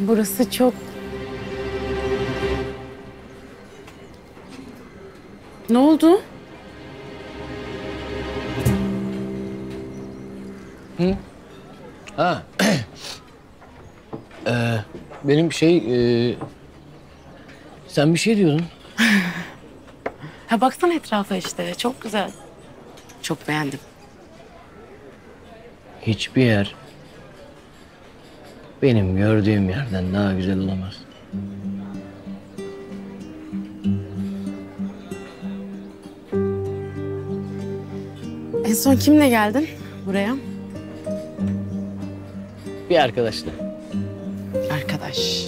Burası çok... Ne oldu? Ha. Ee, benim şey... e, sen bir şey diyordun. Ha baksana etrafa işte. Çok güzel. Çok beğendim. Hiçbir yer benim gördüğüm yerden daha güzel olamaz. En son kimle geldin buraya? Bir arkadaşla. Arkadaş.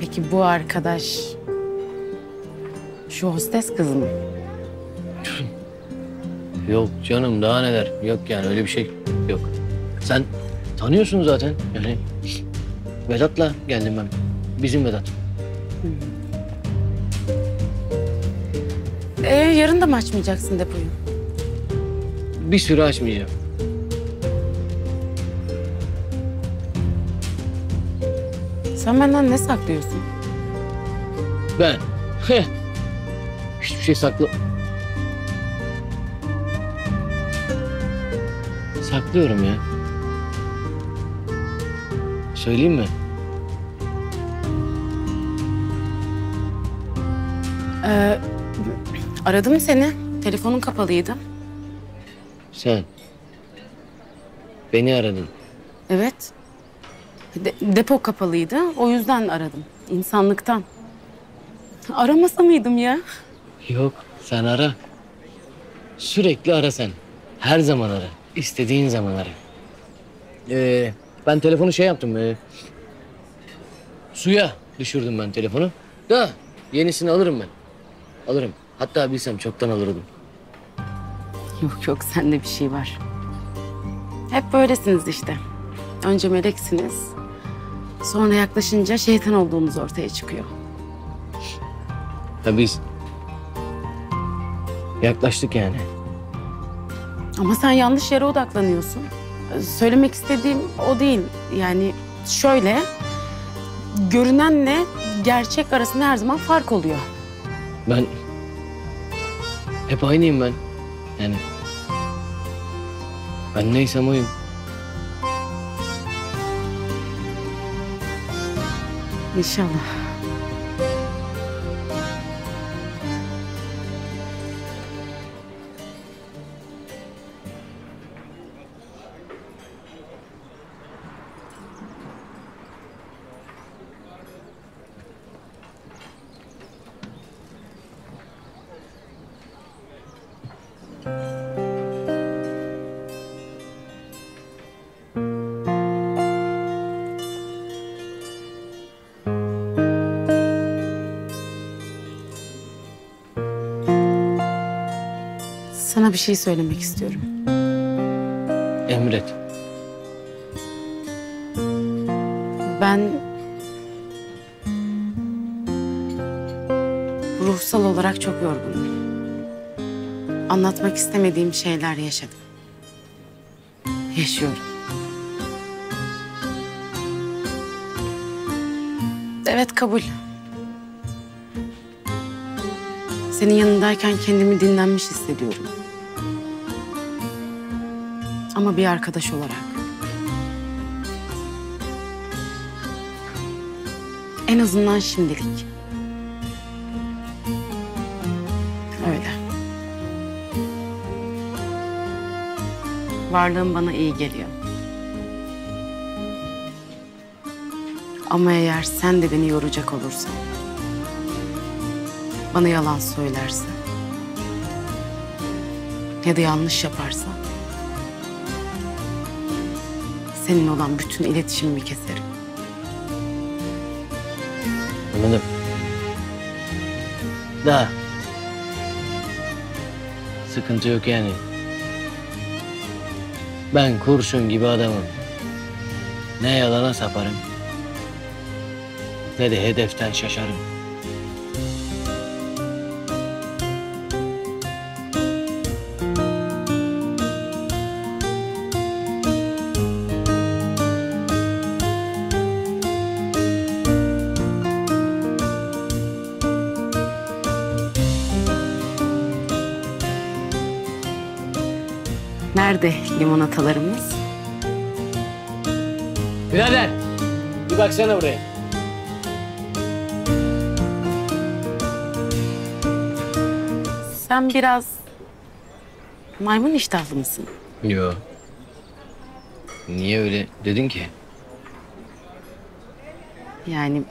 Peki bu arkadaş... Şu hostes kızı mı? Yok canım daha neler. Yok yani öyle bir şey yok. Sen tanıyorsun zaten. Yani Vedat'la geldim ben. Bizim Vedat. Ee, yarın da mı açmayacaksın depoyu? Bir süre açmayacağım. Sen benden ne saklıyorsun? Ben. Heh. Hiçbir şey saklı... Saklıyorum ya. Söyleyeyim mi? Ee, aradım seni. Telefonun kapalıydı. Sen. Beni aradın. Evet. De- depo kapalıydı. O yüzden aradım. İnsanlıktan. Aramasa mıydım ya? Yok sen ara. Sürekli ara sen. Her zaman ara. İstediğin zaman ara. Ee, ben telefonu şey yaptım. ee, suya düşürdüm ben telefonu. Da yenisini alırım ben. Alırım. Hatta bilsem çoktan alırdım. Yok yok sende bir şey var. Hep böylesiniz işte. Önce meleksiniz. Sonra yaklaşınca şeytan olduğunuz ortaya çıkıyor. Ha biz yaklaştık yani. Ama sen yanlış yere odaklanıyorsun. Söylemek istediğim o değil. Yani şöyle... Görünenle gerçek arasında her zaman fark oluyor. Ben hep aynıyım ben. Yani ben neysem oyum. İnşallah. Sana bir şey söylemek istiyorum. Emret. Ben ruhsal olarak çok yorgunum. Anlatmak istemediğim şeyler yaşadım. Yaşıyorum. Evet kabul. Senin yanındayken kendimi dinlenmiş hissediyorum. Ama bir arkadaş olarak. En azından şimdilik. Öyle. Varlığın bana iyi geliyor. Ama eğer sen de beni yoracak olursan, bana yalan söylersen ya da yanlış yaparsan, senin olan bütün iletişimimi keserim. Anladım. Da. Sıkıntı yok yani. Ben kurşun gibi adamım. Ne yalana saparım. Ne de hedeften şaşarım. Nerede limonatalarımız? Birader bir baksana buraya. Sen biraz maymun iştahlı mısın? Yo. Niye öyle dedin ki? Yani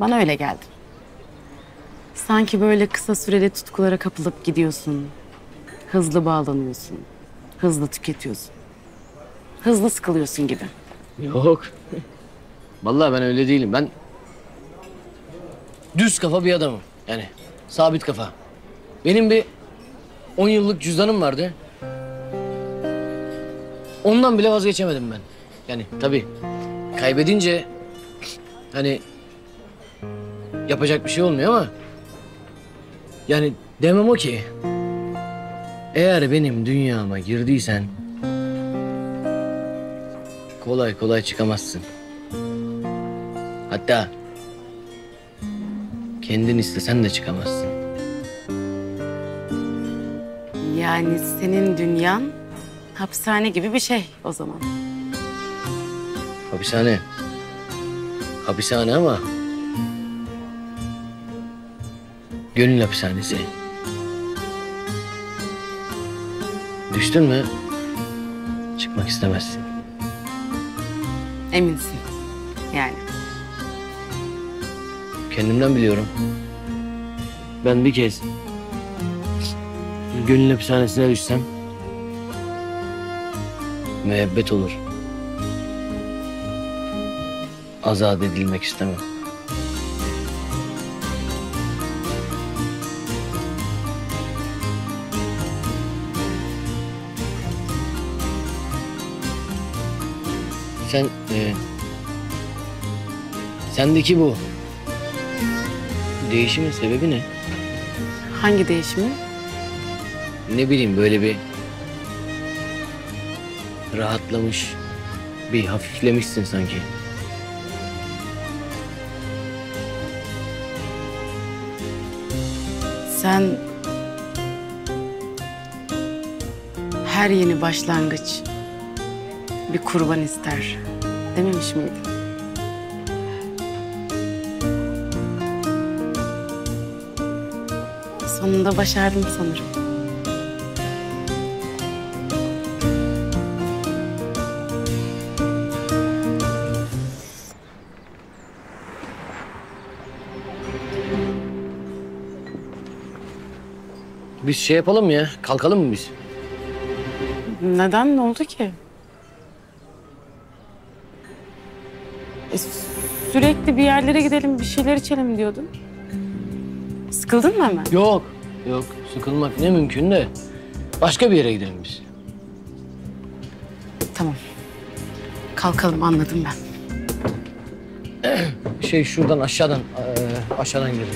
bana öyle geldi. Sanki böyle kısa süreli tutkulara kapılıp gidiyorsun. Hızlı bağlanıyorsun. Hızlı tüketiyorsun. Hızlı sıkılıyorsun gibi. Yok. Vallahi ben öyle değilim. Ben düz kafa bir adamım. Yani sabit kafa. Benim bir 10 yıllık cüzdanım vardı. Ondan bile vazgeçemedim ben. Yani tabii kaybedince hani yapacak bir şey olmuyor ama yani demem o ki eğer benim dünyama girdiysen kolay kolay çıkamazsın. Hatta kendin istesen de çıkamazsın. Yani senin dünyan hapishane gibi bir şey o zaman. Hapishane. Hapishane ama gönül hapishanesi. Düştün mü çıkmak istemezsin. Eminsin. Yani. Kendimden biliyorum. Ben bir kez gönül hapishanesine düşsem müebbet olur. Azat edilmek istemem. Sen e, sendeki bu değişimin sebebi ne? Hangi değişimi? Ne bileyim böyle bir rahatlamış, bir hafiflemişsin sanki. Sen her yeni başlangıç bir kurban ister dememiş miydin? Sonunda başardım sanırım. Biz şey yapalım mı ya? Kalkalım mı biz? Neden? Ne oldu ki? Sürekli bir yerlere gidelim, bir şeyler içelim diyordun. Sıkıldın mı hemen? Yok. Yok. Sıkılmak ne mümkün de. Başka bir yere gidelim biz. Tamam. Kalkalım anladım ben. Şey şuradan aşağıdan aşağıdan gidelim.